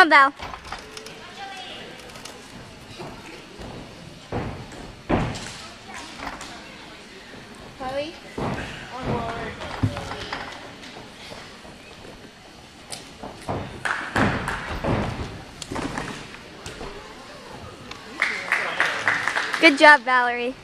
on, Val. On. Good job, Valerie.